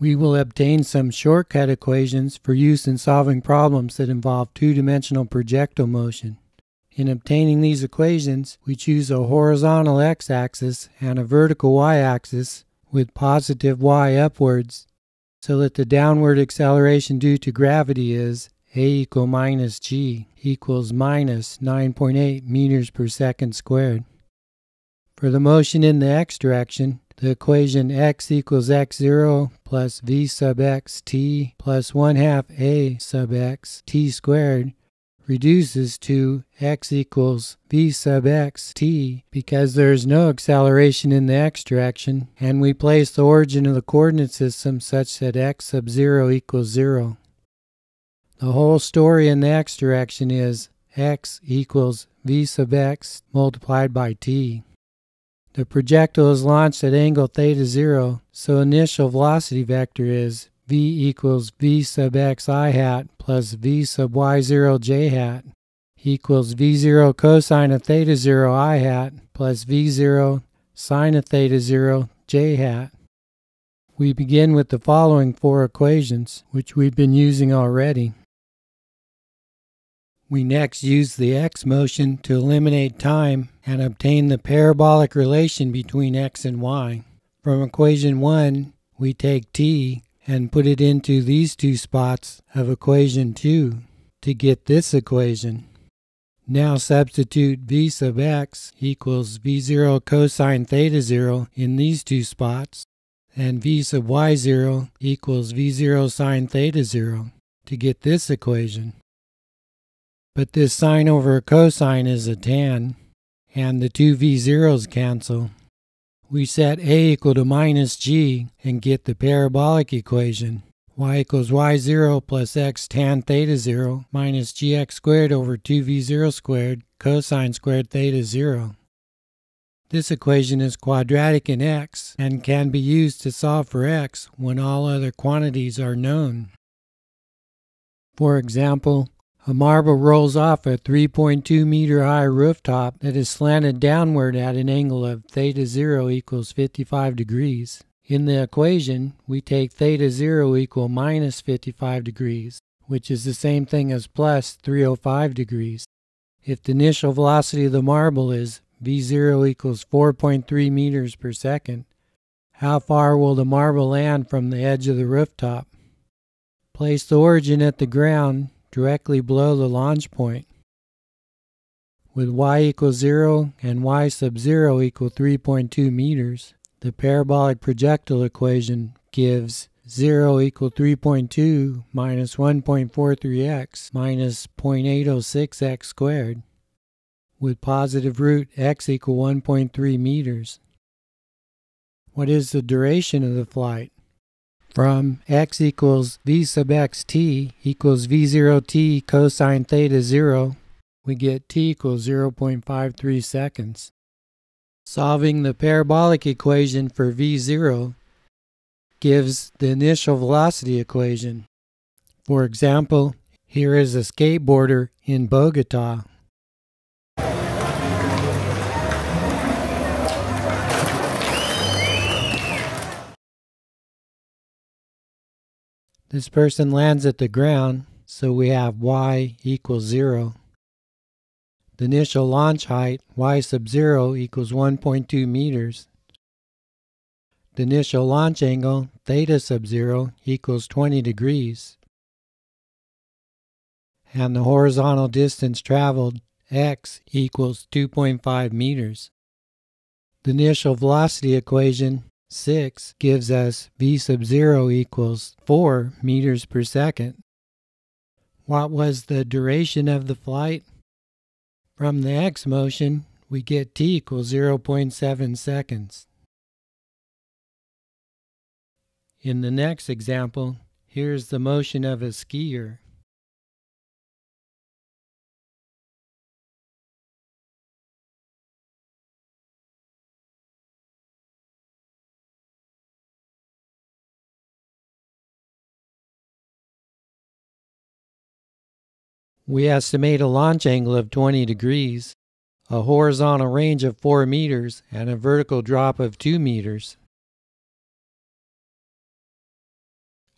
we will obtain some shortcut equations for use in solving problems that involve two-dimensional projectile motion. In obtaining these equations, we choose a horizontal x-axis and a vertical y-axis with positive y upwards so that the downward acceleration due to gravity is a equal minus g equals minus 9.8 meters per second squared. For the motion in the x direction, the equation x equals x0 plus v sub x t plus 1 half a sub x t squared reduces to x equals v sub x t because there is no acceleration in the x direction and we place the origin of the coordinate system such that x sub 0 equals 0. The whole story in the x direction is x equals v sub x multiplied by t. The projectile is launched at angle theta 0, so initial velocity vector is v equals v sub x i hat plus v sub y 0 j hat equals v0 cosine of theta 0 i hat plus v0 sine of theta 0 j hat. We begin with the following four equations, which we've been using already. We next use the x motion to eliminate time and obtain the parabolic relation between x and y. From equation 1, we take t and put it into these two spots of equation 2 to get this equation. Now substitute v sub x equals v0 cosine theta 0 in these two spots, and v sub y0 equals v0 sine theta 0 to get this equation. But this sine over cosine is a tan, and the two v-zeros cancel. We set a equal to minus g and get the parabolic equation. y equals y0 plus x tan theta 0 minus gx squared over 2v0 squared cosine squared theta 0. This equation is quadratic in x and can be used to solve for x when all other quantities are known. For example, a marble rolls off a 3.2 meter high rooftop that is slanted downward at an angle of theta 0 equals 55 degrees. In the equation, we take theta 0 equal minus 55 degrees, which is the same thing as plus 305 degrees. If the initial velocity of the marble is v0 equals 4.3 meters per second, how far will the marble land from the edge of the rooftop? Place the origin at the ground directly below the launch point. With y equals 0 and y sub 0 equal 3.2 meters, the parabolic projectile equation gives 0 equal 3.2 minus 1.43x minus 0.806x squared, with positive root x equal 1.3 meters. What is the duration of the flight? From x equals v sub xt equals v0t cosine theta 0, we get t equals 0.53 seconds. Solving the parabolic equation for v0 gives the initial velocity equation. For example, here is a skateboarder in Bogota This person lands at the ground, so we have y equals 0. The initial launch height, y sub 0, equals 1.2 meters. The initial launch angle, theta sub 0, equals 20 degrees. And the horizontal distance traveled, x, equals 2.5 meters. The initial velocity equation 6 gives us v sub 0 equals 4 meters per second. What was the duration of the flight? From the x motion, we get t equals 0.7 seconds. In the next example, here's the motion of a skier. We estimate a launch angle of 20 degrees, a horizontal range of 4 meters, and a vertical drop of 2 meters.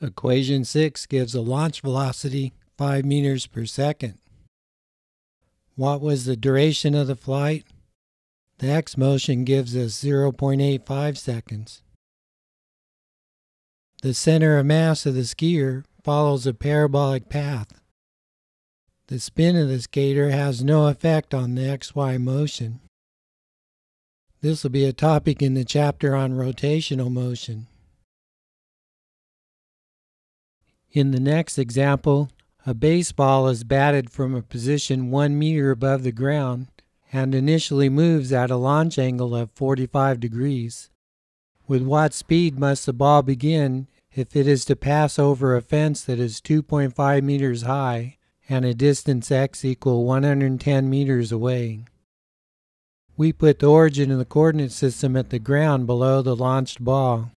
Equation 6 gives a launch velocity 5 meters per second. What was the duration of the flight? The x motion gives us 0.85 seconds. The center of mass of the skier follows a parabolic path. The spin of the skater has no effect on the xy motion. This will be a topic in the chapter on rotational motion. In the next example, a baseball is batted from a position 1 meter above the ground and initially moves at a launch angle of 45 degrees. With what speed must the ball begin if it is to pass over a fence that is 2.5 meters high and a distance x equal 110 meters away? We put the origin of the coordinate system at the ground below the launched ball.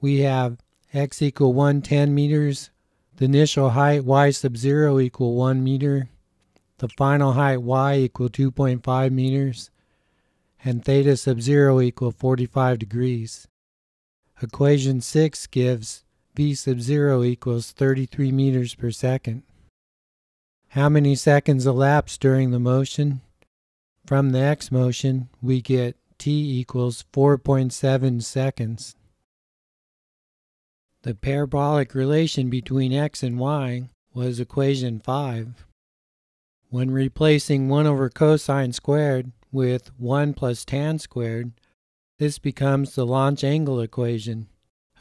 We have x equal 110 meters, the initial height y sub 0 equal 1 meter, the final height y equal 2.5 meters, and theta sub 0 equal 45 degrees. Equation 6 gives v sub 0 equals 33 meters per second. How many seconds elapse during the motion? From the x motion, we get t equals 4.7 seconds. The parabolic relation between x and y was equation 5. When replacing 1 over cosine squared with 1 plus tan squared, this becomes the launch angle equation,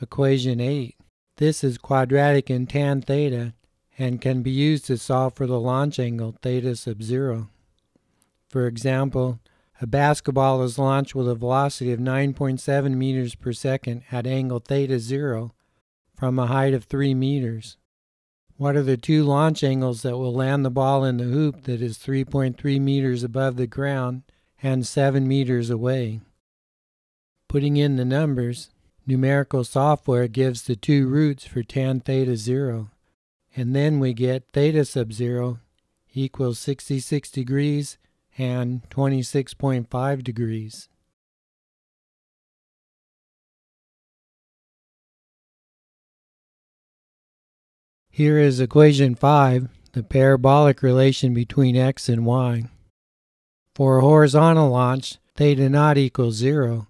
equation 8. This is quadratic in tan theta and can be used to solve for the launch angle theta sub 0. For example, a basketball is launched with a velocity of 9.7 meters per second at angle theta 0 from a height of 3 meters. What are the two launch angles that will land the ball in the hoop that is 3.3 meters above the ground and 7 meters away? Putting in the numbers, numerical software gives the two roots for tan theta 0, and then we get theta sub 0 equals 66 degrees and 26.5 degrees. Here is equation 5, the parabolic relation between x and y. For a horizontal launch, theta naught equals 0.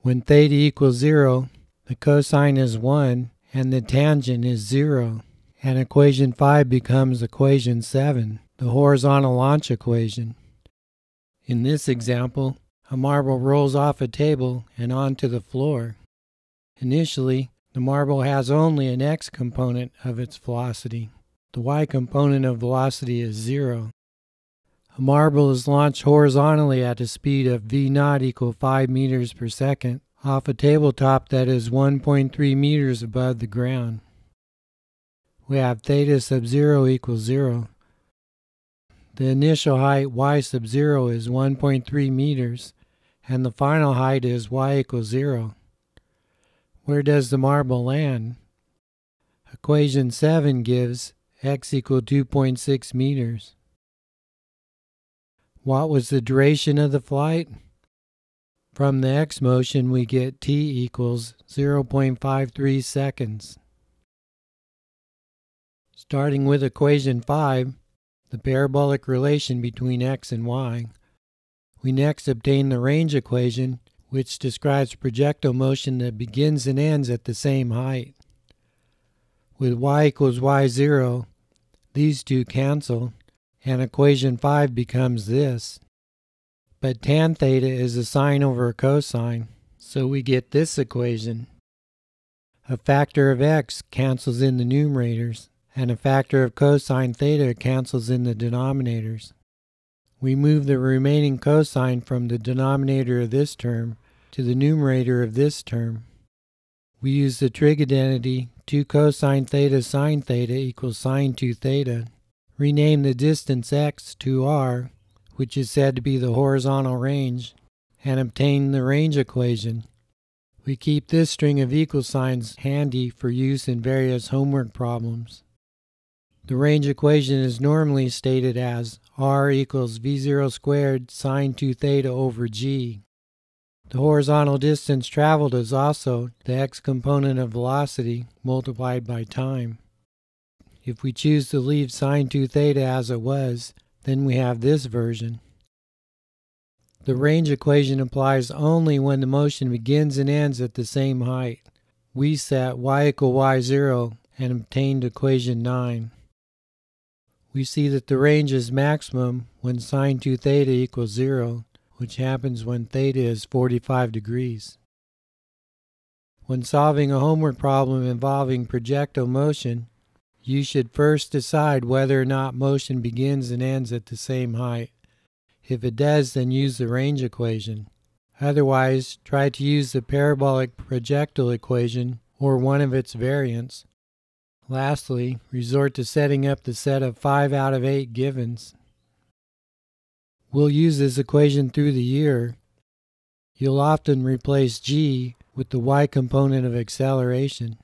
When theta equals 0, the cosine is 1 and the tangent is 0. And equation 5 becomes equation 7, the horizontal launch equation. In this example, a marble rolls off a table and onto the floor. Initially, the marble has only an x component of its velocity. The y component of velocity is zero. A marble is launched horizontally at a speed of v naught equal 5 meters per second off a tabletop that is 1.3 meters above the ground. We have theta sub 0 equals 0. The initial height y sub 0 is 1.3 meters, and the final height is y equals 0. Where does the marble land? Equation 7 gives x equal 2.6 meters. What was the duration of the flight? From the x motion we get t equals 0.53 seconds. Starting with equation 5, the parabolic relation between x and y, we next obtain the range equation which describes projectile motion that begins and ends at the same height. With y equals y0, these two cancel, and equation 5 becomes this. But tan theta is a sine over a cosine, so we get this equation. A factor of x cancels in the numerators, and a factor of cosine theta cancels in the denominators. We move the remaining cosine from the denominator of this term to the numerator of this term. We use the trig identity 2 cosine theta sine theta equals sine 2 theta. Rename the distance x to r, which is said to be the horizontal range, and obtain the range equation. We keep this string of equal signs handy for use in various homework problems. The range equation is normally stated as r equals v0 squared sine 2 theta over g. The horizontal distance traveled is also the x component of velocity multiplied by time. If we choose to leave sine 2 theta as it was, then we have this version. The range equation applies only when the motion begins and ends at the same height. We set y equal y0 and obtained equation 9. We see that the range is maximum when sine 2 theta equals 0 which happens when theta is 45 degrees. When solving a homework problem involving projectile motion, you should first decide whether or not motion begins and ends at the same height. If it does, then use the range equation. Otherwise, try to use the parabolic projectile equation or one of its variants. Lastly, resort to setting up the set of 5 out of 8 givens We'll use this equation through the year. You'll often replace g with the y component of acceleration.